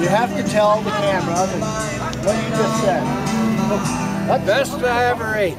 You have to tell the camera what you just said. Best I ever ate.